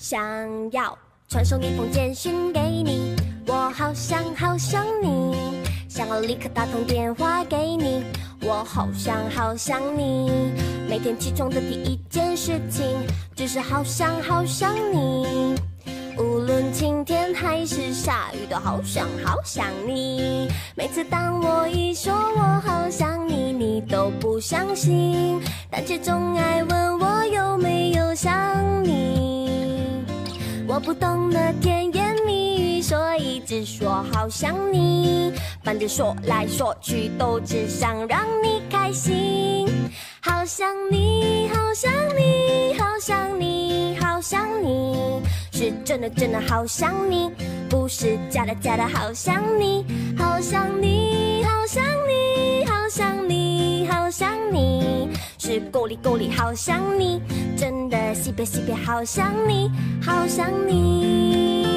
想要传送一封简讯给你，我好想好想你，想要立刻打通电话给你，我好想好想你。每天起床的第一件事情，就是好想好想你。无论晴天还是下雨，都好想好想你。每次当我一说我好想你，你都不相信，但却总爱问我有没有想。不懂得甜言蜜语，所以只说好想你。反正说来说去，都只想让你开心。好想你，好想你，好想你，好想你，是真的真的好想你，不是假的假的好想你。好想你，好想你，好想你，好想你，是够力够力好想你，真的西北西北好想你，好想你。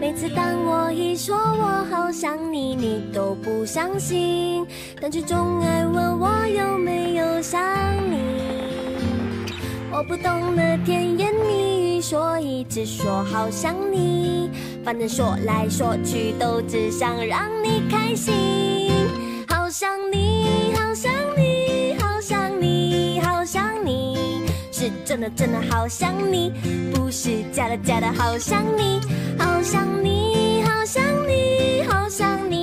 每次当我一说我好想你，你都不相信，但却总爱问我有没有想你。我不懂得甜言蜜语，所以只说好想你。反正说来说去，都只想让你开心。好想你，好想你，好想你，好想你，是真的真的好想你，不是假的假的好想你。好想你，好想你，好想你，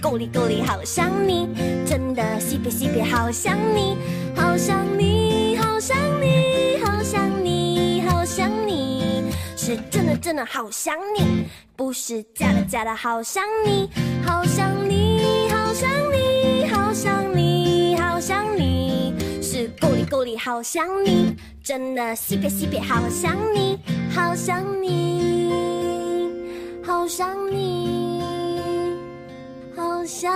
够力够力好想你，真的西北西北好想你，好想你，好想你，好想你，好想你，是真的真的好想你，不是假的假的好想你，好想你，好想你，好想你，好想你，是够力够力好想你，真的西北西北好想你，好想你，好想你，想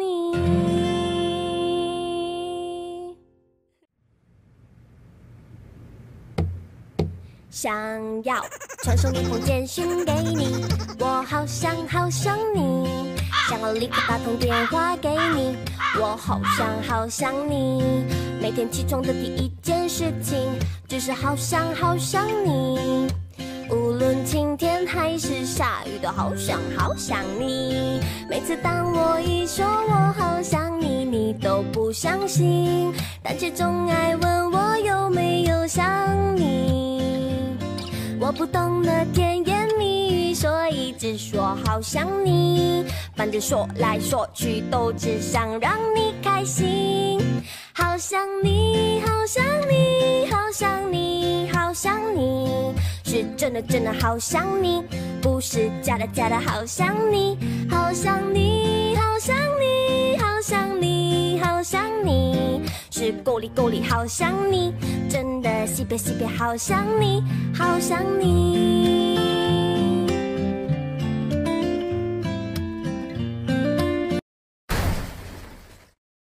你。想要传送一封简讯给你，我好想好想你，想要立刻打通电话给你，我好想好想你。每天起床的第一件事情，就是好想好想你。无论晴天还是下雨，都好想好想你。每次当我一说我好想你，你都不相信，但却总爱问我有没有想你。我不懂得甜言蜜语，所以只说好想你。反正说来说去，都只想让你开心。好想你，真的真的好想你，不是假的假的好想你。好想你，好想你，好想你，好想你，是够力够力好想你，真的西北西北好想你，好想你。